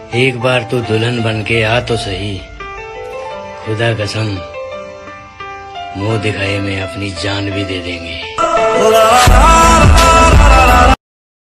एक बार तो दुल्हन बन के आ तो सही। खुदा कसम, मुँह दिखाए में अपनी जान भी दे देंगे।